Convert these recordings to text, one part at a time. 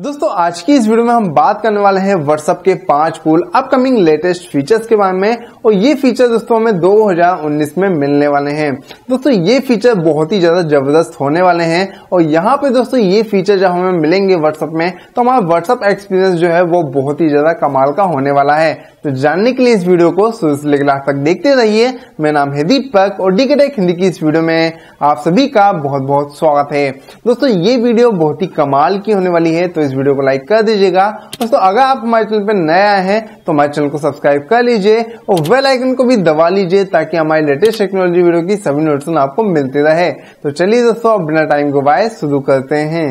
दोस्तों, आज की इस वीडियो में हम बात करने वाले हैं व्हाट्सएप के पाँच कूल अपकमिंग लेटेस्ट फीचर्स के बारे में। और ये फीचर दोस्तों हमें 2019 में मिलने वाले हैं। दोस्तों, ये फीचर बहुत ही ज़्यादा ज़बरदस्त होने वाले हैं। और यहाँ पे दोस्तों, ये फीचर जब हमें मिलेंगे व्हाट्सएप में तो हमारा व्हाट्सएप एक्सपीरियंस जो है, वो बहुत ही ज़्यादा कमाल का होने वाला है। तो जानने के लिए इस वीडियो को शुरू लेकर लास्ट तक देखते रहिए। मेरा नाम है दीपक और डीकेटेक हिंदी की इस वीडियो में आप सभी का बहुत बहुत स्वागत है। दोस्तों, ये वीडियो बहुत ही कमाल की होने वाली है तो इस वीडियो को लाइक कर दीजिएगा। दोस्तों, अगर आप हमारे चैनल पर नए आए हैं तो हमारे चैनल को सब्सक्राइब कर लीजिए और वेल आइकन को भी दबा लीजिए ताकि हमारी लेटेस्ट टेक्नोलॉजी वीडियो की सभी नोटिफिकेशन आपको मिलती रहे। तो चलिए दोस्तों बिना टाइम बाय शुरू करते हैं।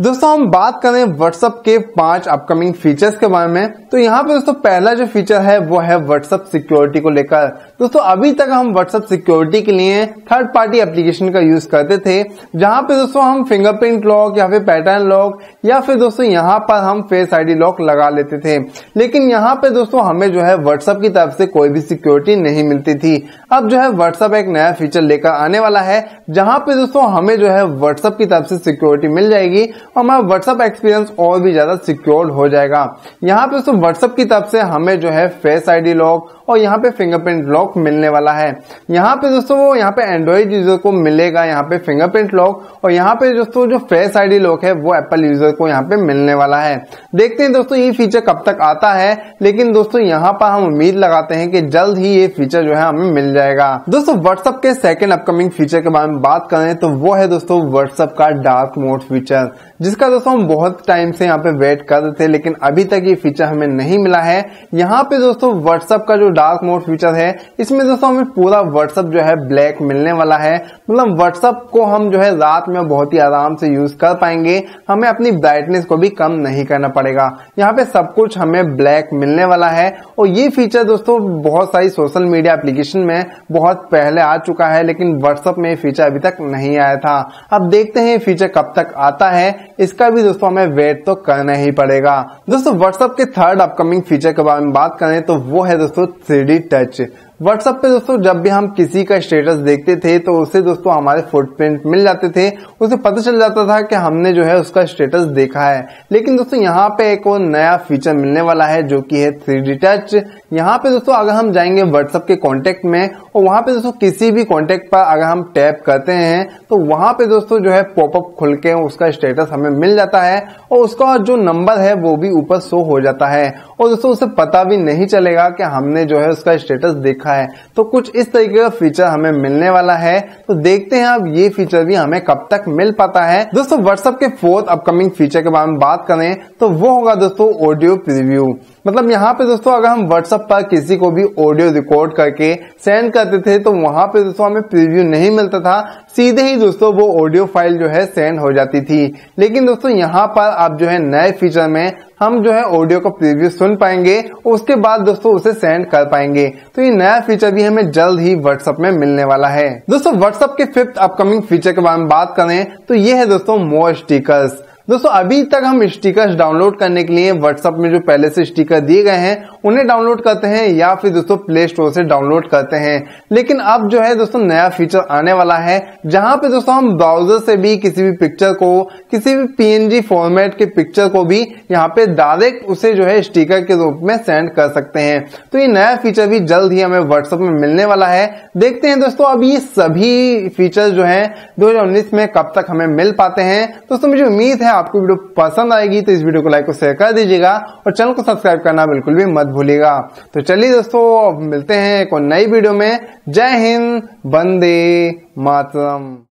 दोस्तों, हम बात करें व्हाट्सएप के पाँच अपकमिंग फीचर्स के बारे में। तो यहाँ पे दोस्तों, पहला जो फीचर है, वो है व्हाट्सएप सिक्योरिटी को लेकर। दोस्तों, अभी तक हम व्हाट्सएप सिक्योरिटी के लिए थर्ड पार्टी एप्लीकेशन का यूज़ करते थे, जहाँ पे दोस्तों हम फिंगरप्रिंट लॉक या फिर पैटर्न लॉक या फिर दोस्तों, यहाँ पर हम फेस आईडी लॉक लगा लेते थे। लेकिन यहाँ पे दोस्तों, हमें जो है व्हाट्सएप की तरफ़ से कोई भी सिक्योरिटी नहीं मिलती थी। अब जो है व्हाट्सएप एक नया फीचर लेकर आने वाला है, जहाँ पे दोस्तों, हमें जो है व्हाट्सएप की तरफ़ से सिक्योरिटी मिल जाएगी। हमारा व्हाट्सएप एक्सपीरियंस और भी ज़्यादा सिक्योर्ड हो जाएगा। यहाँ पे दोस्तों व्हाट्सएप की तरफ़ से हमें जो है फेस आईडी लॉक और यहाँ पे फिंगरप्रिंट लॉक मिलने वाला है। यहाँ पे दोस्तों वो यहाँ पे एंड्रॉइड यूज़र को मिलेगा यहाँ पे फिंगरप्रिंट लॉक और यहाँ पे दोस्तों जो फेस आईडी लॉक है वो एप्पल यूज़र को यहाँ पे मिलने वाला है। देखते हैं दोस्तों ये फीचर कब तक आता है, लेकिन दोस्तों यहाँ पर हम उम्मीद लगाते हैं कि जल्द ही ये फीचर जो है हमें मिल जाएगा। दोस्तों व्हाट्सएप के सेकेंड अपकमिंग फीचर के बारे में बात करें तो वो है दोस्तों व्हाट्सएप का डार्क मोड फीचर जिसका दोस्तों हम बहुत टाइम से यहाँ पे वेट कर रहे थे, लेकिन अभी तक ये फीचर हमें नहीं मिला है। यहाँ पे दोस्तों व्हाट्सअप का जो डार्क मोड फीचर है, इसमें दोस्तों हमें पूरा व्हाट्सएप जो है ब्लैक मिलने वाला है। मतलब व्हाट्सअप को हम जो है रात में बहुत ही आराम से यूज़ कर पाएँगे। हमें अपनी ब्राइटनेस को भी कम नहीं करना पड़ेगा। यहाँ पे सब कुछ हमें ब्लैक मिलने वाला है। और ये फीचर दोस्तों बहुत सारी सोशल मीडिया एप्लीकेशन में बहुत पहले आ चुका है, लेकिन व्हाट्सएप में ये फीचर अभी तक नहीं आया था। अब देखते हैं ये फीचर कब तक आता है। इसका भी दोस्तों हमें वेट तो करना ही पड़ेगा। दोस्तों व्हाट्सएप के थर्ड अपकमिंग फीचर के बारे में बात करें तो वो है दोस्तों थ्री टच व्हाट्सएप पे दोस्तों, जब भी हम किसी का स्टेटस देखते थे तो उसे दोस्तों हमारे फुटप्रिंट मिल जाते थे। उसे पता चल जाता था कि हमने जो है उसका स्टेटस देखा है। लेकिन दोस्तों, यहाँ पे एक और नया फीचर मिलने वाला है, जो कि है थ्री डी टच यहाँ पे दोस्तों, अगर हम जाएँगे व्हाट्सएप के कॉन्टेक्ट में, और वहाँ पे दोस्तों, किसी भी कॉन्टेक्ट पर अगर हम टैप करते हैं तो वहाँ पे दोस्तों, जो है पॉपअप खुल के उसका स्टेटस हमें मिल जाता है, और उसका जो नंबर है, वो भी ऊपर शो हो जाता है। और दोस्तों, उसे पता भी नहीं चलेगा कि हमने जो है उसका स्टेटस देखा है। तो कुछ इस तरीके का फीचर हमें मिलने वाला है। तो देखते हैं अब ये फीचर भी हमें कब तक मिल पाता है। दोस्तों व्हाट्सएप के फोर्थ अपकमिंग फीचर के बारे में बात करें तो वो होगा दोस्तों ऑडियो प्रीव्यू मतलब यहाँ पे दोस्तों, अगर हम व्हाट्सएप पर किसी को भी ऑडियो रिकॉर्ड करके सेंड करते थे तो वहाँ पे दोस्तों हमें प्रीव्यू नहीं मिलता था। सीधे ही दोस्तों वो ऑडियो फ़ाइल जो है सेंड हो जाती थी। लेकिन दोस्तों, यहाँ पर आप जो है नए फीचर में हम जो है ऑडियो का प्रीव्यू सुन पाएँगे, उसके बाद दोस्तों उसे सेंड कर पाएँगे। तो ये नया फीचर भी हमें जल्द ही व्हाट्सएप में मिलने वाला है। दोस्तों व्हाट्सएप के फिफ्थ अपकमिंग फीचर के बारे में बात करें तो ये है दोस्तों मोर स्टिकर्स दोस्तों, अभी तक हम स्टिकर्स डाउनलोड करने के लिए व्हाट्सएप में जो पहले से स्टिकर दिए गए हैं उन्हें डाउनलोड करते हैं या फिर दोस्तों प्ले स्टोर से डाउनलोड करते हैं। लेकिन अब जो है दोस्तों नया फीचर आने वाला है, जहाँ पे दोस्तों हम ब्राउज़र से भी किसी भी पिक्चर को, किसी भी पीएनजी फॉर्मेट के पिक्चर को भी यहाँ पे डायरेक्ट उसे जो है स्टिकर के रूप में सेंड कर सकते हैं। तो ये नया फीचर भी जल्द ही हमें व्हाट्सएप में मिलने वाला है। देखते हैं दोस्तों अब ये सभी फीचर जो है दो हज़ार उन्नीस में कब तक हमें मिल पाते हैं। दोस्तों मुझे उम्मीद है आपको वीडियो पसंद आएगी तो इस वीडियो को लाइक और शेयर कर दीजिएगा और चैनल को सब्सक्राइब करना बिल्कुल भी मत भूलिएगा तो चलिए दोस्तों मिलते हैं एक नई वीडियो में। जय हिंद बंदे मातरम।